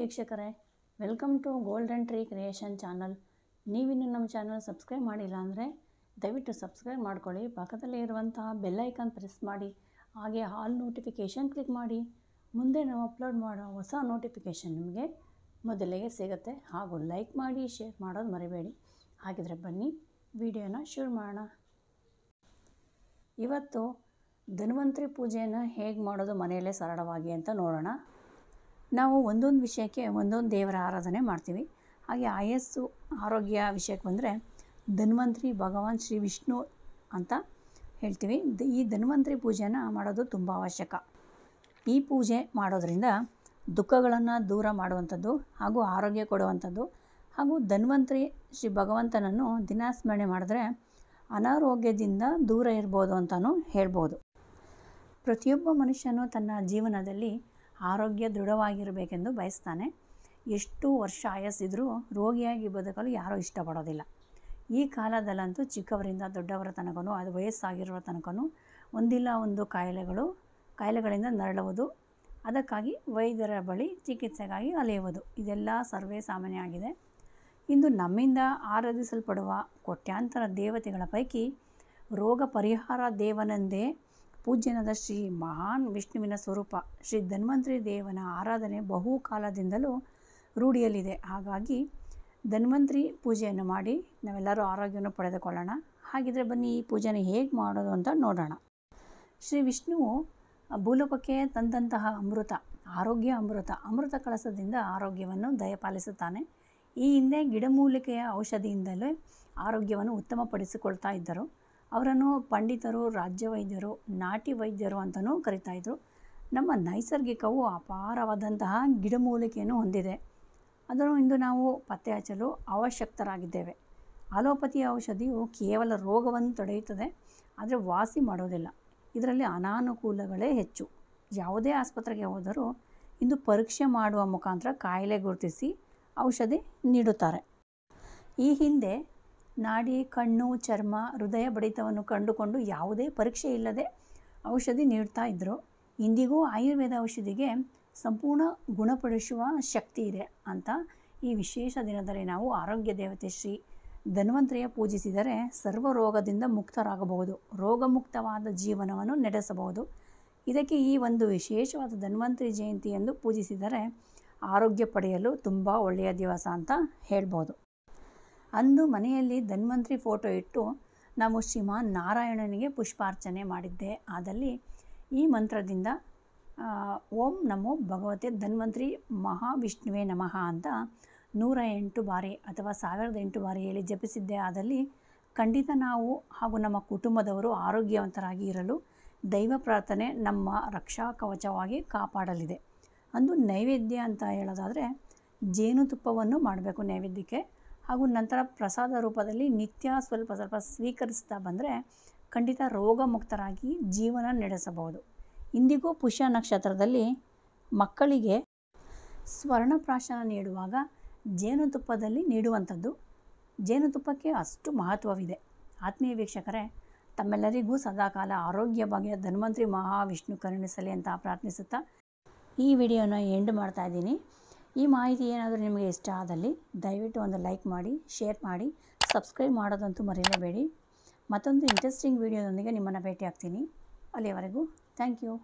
ವೀಕ್ಷಕರೇ, welcome to Golden Tree Creation channel. ನೀವಿನ್ನು ನಮ್ಮ ಚಾನಲ್ ಸಬ್ಸ್ಕ್ರೈಬ್ ಮಾಡಿಲ್ಲ ಅಂದರೆ ದಯವಿಟ್ಟು ಸಬ್ಸ್ಕ್ರೈಬ್ ಮಾಡ್ಕೊಳ್ಳಿ, ಪಕ್ಕದಲ್ಲಿ ಇರುವಂತಹ ಬೆಲ್ಲೈಕನ್ ಪ್ರೆಸ್ ಮಾಡಿ, ಹಾಗೆ ಆಲ್ ನೋಟಿಫಿಕೇಷನ್ ಕ್ಲಿಕ್ ಮಾಡಿ. ಮುಂದೆ ನಾವು ಅಪ್ಲೋಡ್ ಮಾಡೋ ಹೊಸ ನೋಟಿಫಿಕೇಷನ್ ನಿಮಗೆ ಮೊದಲಿಗೆ ಸಿಗುತ್ತೆ. ಹಾಗೂ ಲೈಕ್ ಮಾಡಿ, ಶೇರ್ ಮಾಡೋದು ಮರಿಬೇಡಿ. ಹಾಗಿದ್ರೆ ಬನ್ನಿ, ವಿಡಿಯೋನ ಶುರು ಮಾಡೋಣ. ಇವತ್ತು ಧನ್ವಂತರಿ ಪೂಜೆಯನ್ನು ಹೇಗೆ ಮಾಡೋದು ಮನೆಯಲ್ಲೇ ಸರಳವಾಗಿ ಅಂತ ನೋಡೋಣ. ನಾವು ಒಂದೊಂದು ವಿಷಯಕ್ಕೆ ಒಂದೊಂದು ದೇವರ ಆರಾಧನೆ ಮಾಡ್ತೀವಿ. ಹಾಗೆ ಆಯಸ್ಸು, ಆರೋಗ್ಯ ವಿಷಯಕ್ಕೆ ಬಂದರೆ ಧನ್ವಂತರಿ ಭಗವಾನ್ ಶ್ರೀ ವಿಷ್ಣು ಅಂತ ಹೇಳ್ತೀವಿ. ಈ ಧನ್ವಂತರಿ ಪೂಜೆನ ಮಾಡೋದು ತುಂಬ ಅವಶ್ಯಕ. ಈ ಪೂಜೆ ಮಾಡೋದರಿಂದ ದುಃಖಗಳನ್ನು ದೂರ ಮಾಡುವಂಥದ್ದು ಹಾಗೂ ಆರೋಗ್ಯ ಕೊಡುವಂಥದ್ದು ಹಾಗೂ ಧನ್ವಂತರಿ ಶ್ರೀ ಭಗವಂತನನ್ನು ದಿನಾಸ್ಮರಣೆ ಮಾಡಿದ್ರೆ ಅನಾರೋಗ್ಯದಿಂದ ದೂರ ಇರ್ಬೋದು ಅಂತಲೂ ಹೇಳ್ಬೋದು. ಪ್ರತಿಯೊಬ್ಬ ಮನುಷ್ಯನು ತನ್ನ ಜೀವನದಲ್ಲಿ ಆರೋಗ್ಯ ದೃಢವಾಗಿರಬೇಕೆಂದು ಬಯಸ್ತಾನೆ. ಎಷ್ಟು ವರ್ಷ ಆಯಸ್ಸಿದ್ರೂ ರೋಗಿಯಾಗಿ ಬದುಕಲು ಯಾರೂ ಇಷ್ಟಪಡೋದಿಲ್ಲ. ಈ ಕಾಲದಲ್ಲಂತೂ ಚಿಕ್ಕವರಿಂದ ದೊಡ್ಡವರ ತನಕನೂ, ಅದು ವಯಸ್ಸಾಗಿರುವ ತನಕನೂ ಒಂದಿಲ್ಲ ಒಂದು ಕಾಯಿಲೆಗಳು, ಕಾಯಿಲೆಗಳಿಂದ ನರಳುವುದು, ಅದಕ್ಕಾಗಿ ವೈದ್ಯರ ಬಳಿ ಚಿಕಿತ್ಸೆಗಾಗಿ ಅಲೆಯುವುದು. ಇದೆಲ್ಲ ಸರ್ವೇ ಸಾಮಾನ್ಯ ಆಗಿದೆ. ಇಂದು ನಮ್ಮಿಂದ ಆರಾಧಿಸಲ್ಪಡುವ ಕೋಟ್ಯಾಂತರ ದೇವತೆಗಳ ಪೈಕಿ ರೋಗ ಪರಿಹಾರ ದೇವನೆಂದೇ ಪೂಜ್ಯನಾದ ಶ್ರೀ ಮಹಾನ್ ವಿಷ್ಣುವಿನ ಸ್ವರೂಪ, ಶ್ರೀ ಧನ್ವಂತರಿ ದೇವನ ಆರಾಧನೆ ಬಹುಕಾಲದಿಂದಲೂ ರೂಢಿಯಲ್ಲಿದೆ. ಹಾಗಾಗಿ ಧನ್ವಂತರಿ ಪೂಜೆಯನ್ನು ಮಾಡಿ ನಾವೆಲ್ಲರೂ ಆರೋಗ್ಯವನ್ನು ಪಡೆದುಕೊಳ್ಳೋಣ. ಹಾಗಿದ್ರೆ ಬನ್ನಿ ಈ ಪೂಜೆನ ಹೇಗೆ ಮಾಡೋದು ಅಂತ ನೋಡೋಣ. ಶ್ರೀ ವಿಷ್ಣುವು ಭೂಲೋಕಕ್ಕೆ ತಂದಂತಹ ಅಮೃತ, ಆರೋಗ್ಯ ಅಮೃತ ಅಮೃತ ಕಳಸದಿಂದ ಆರೋಗ್ಯವನ್ನು ದಯಪಾಲಿಸುತ್ತಾನೆ. ಈ ಹಿಂದೆ ಗಿಡಮೂಲಿಕೆಯ ಔಷಧಿಯಿಂದಲೇ ಆರೋಗ್ಯವನ್ನು ಉತ್ತಮಪಡಿಸಿಕೊಳ್ತಾ ಇದ್ದರು. ಅವರನ್ನು ಪಂಡಿತರು, ರಾಜ್ಯ ವೈದ್ಯರು, ನಾಟಿ ವೈದ್ಯರು ಅಂತಲೂ ಕರಿತಾಯಿದ್ರು ನಮ್ಮ ನೈಸರ್ಗಿಕವು ಅಪಾರವಾದಂತಹ ಗಿಡಮೂಲಿಕೆಯನ್ನು ಹೊಂದಿದೆ. ಅದನ್ನು ಇಂದು ನಾವು ಪತ್ತೆ ಹಚ್ಚಲು ಅವಶ್ಯಕ್ತರಾಗಿದ್ದೇವೆ ಅಲೋಪತಿ ಔಷಧಿಯು ಕೇವಲ ರೋಗವನ್ನು ತಡೆಯುತ್ತದೆ, ಆದರೆ ವಾಸಿ ಮಾಡೋದಿಲ್ಲ. ಇದರಲ್ಲಿ ಅನಾನುಕೂಲಗಳೇ ಹೆಚ್ಚು. ಯಾವುದೇ ಆಸ್ಪತ್ರೆಗೆ ಹೋದರೂ ಇಂದು ಪರೀಕ್ಷೆ ಮಾಡುವ ಮುಖಾಂತರ ಕಾಯಿಲೆ ಗುರುತಿಸಿ ಔಷಧಿ ನೀಡುತ್ತಾರೆ. ಈ ಹಿಂದೆ ನಾಡಿ, ಕಣ್ಣು, ಚರ್ಮ, ಹೃದಯ ಬಡಿತವನ್ನು ಕಂಡುಕೊಂಡು ಯಾವುದೇ ಪರೀಕ್ಷೆ ಇಲ್ಲದೆ ಔಷಧಿ ನೀಡ್ತಾ ಇದ್ದರು ಇಂದಿಗೂ ಆಯುರ್ವೇದ ಔಷಧಿಗೆ ಸಂಪೂರ್ಣ ಗುಣಪಡಿಸುವ ಶಕ್ತಿ ಇದೆ ಅಂತ ಈ ವಿಶೇಷ ದಿನದಲ್ಲಿ ನಾವು ಆರೋಗ್ಯ ದೇವತೆ ಶ್ರೀ ಧನ್ವಂತರಿಯ ಪೂಜಿಸಿದರೆ ಸರ್ವ ರೋಗದಿಂದ ಮುಕ್ತರಾಗಬಹುದು. ರೋಗಮುಕ್ತವಾದ ಜೀವನವನ್ನು ನಡೆಸಬಹುದು. ಇದಕ್ಕೆ ಈ ಒಂದು ವಿಶೇಷವಾದ ಧನ್ವಂತರಿ ಜಯಂತಿ ಎಂದು ಪೂಜಿಸಿದರೆ ಆರೋಗ್ಯ ಪಡೆಯಲು ತುಂಬ ಒಳ್ಳೆಯ ದಿವಸ ಅಂತ ಹೇಳ್ಬೋದು. ಅಂದು ಮನೆಯಲ್ಲಿ ಧನ್ವಂತರಿ ಫೋಟೋ ಇಟ್ಟು ನಾವು ಶ್ರೀಮಾನ್ ನಾರಾಯಣನಿಗೆ ಪುಷ್ಪಾರ್ಚನೆ ಮಾಡಿದ್ದೆ. ಆದಲ್ಲಿ ಈ ಮಂತ್ರದಿಂದ ಓಂ ನಮೋ ಭಗವತೆ ಧನ್ವಂತರಿ ಮಹಾವಿಷ್ಣುವೇ ನಮಃ ಅಂತ ನೂರ ಎಂಟು ಬಾರಿ ಅಥವಾ ಸಾವಿರದ ಎಂಟು ಬಾರಿ ಹೇಳಿ ಜಪಿಸಿದ್ದೆ. ಆದಲ್ಲಿ ಖಂಡಿತ ನಾವು ಹಾಗೂ ನಮ್ಮ ಕುಟುಂಬದವರು ಆರೋಗ್ಯವಂತರಾಗಿ ಇರಲು ದೈವ ಪ್ರಾರ್ಥನೆ ನಮ್ಮ ರಕ್ಷಾ ಕವಚವಾಗಿ ಕಾಪಾಡಲಿದೆ. ಅಂದು ನೈವೇದ್ಯ ಅಂತ ಹೇಳೋದಾದರೆ ಜೇನುತುಪ್ಪವನ್ನು ಮಾಡಬೇಕು ನೈವೇದ್ಯಕ್ಕೆ. ಹಾಗೂ ನಂತರ ಪ್ರಸಾದ ರೂಪದಲ್ಲಿ ನಿತ್ಯ ಸ್ವಲ್ಪ ಸ್ವಲ್ಪ ಸ್ವೀಕರಿಸ್ತಾ ಬಂದರೆ ಖಂಡಿತ ರೋಗಮುಕ್ತರಾಗಿ ಜೀವನ ನಡೆಸಬಹುದು. ಇಂದಿಗೂ ಪುಷ್ಯ ನಕ್ಷತ್ರದಲ್ಲಿ ಮಕ್ಕಳಿಗೆ ಸ್ವರ್ಣಪ್ರಾಶನ ನೀಡುವಾಗ ಜೇನುತುಪ್ಪದಲ್ಲಿ ನೀಡುವಂಥದ್ದು. ಜೇನುತುಪ್ಪಕ್ಕೆ ಅಷ್ಟು ಮಹತ್ವವಿದೆ. ಆತ್ಮೀಯ ವೀಕ್ಷಕರೇ, ತಮ್ಮೆಲ್ಲರಿಗೂ ಸದಾಕಾಲ ಆರೋಗ್ಯ ಭಾಗ್ಯ ಧನ್ವಂತ್ರಿ ಮಹಾವಿಷ್ಣು ಕರುಣಿಸಲಿ ಅಂತ ಪ್ರಾರ್ಥಿಸುತ್ತಾ ಈ ವಿಡಿಯೋನ ಎಂಡ್ ಮಾಡ್ತಾ ಇದ್ದೀನಿ. ಈ ಮಾಹಿತಿ ಏನಾದರೂ ನಿಮಗೆ ಇಷ್ಟ ಆದಲ್ಲಿ ದಯವಿಟ್ಟು ಒಂದು ಲೈಕ್ ಮಾಡಿ, ಶೇರ್ ಮಾಡಿ, ಸಬ್ಸ್ಕ್ರೈಬ್ ಮಾಡೋದಂತೂ ಮರೆಯಲೇಬೇಡಿ ಮತ್ತೊಂದು ಇಂಟ್ರೆಸ್ಟಿಂಗ್ ವಿಡಿಯೋದೊಂದಿಗೆ ನಿಮ್ಮನ್ನು ಭೇಟಿ ಆಗ್ತೀನಿ ಅಲ್ಲಿಯವರೆಗೂ ಥ್ಯಾಂಕ್ ಯು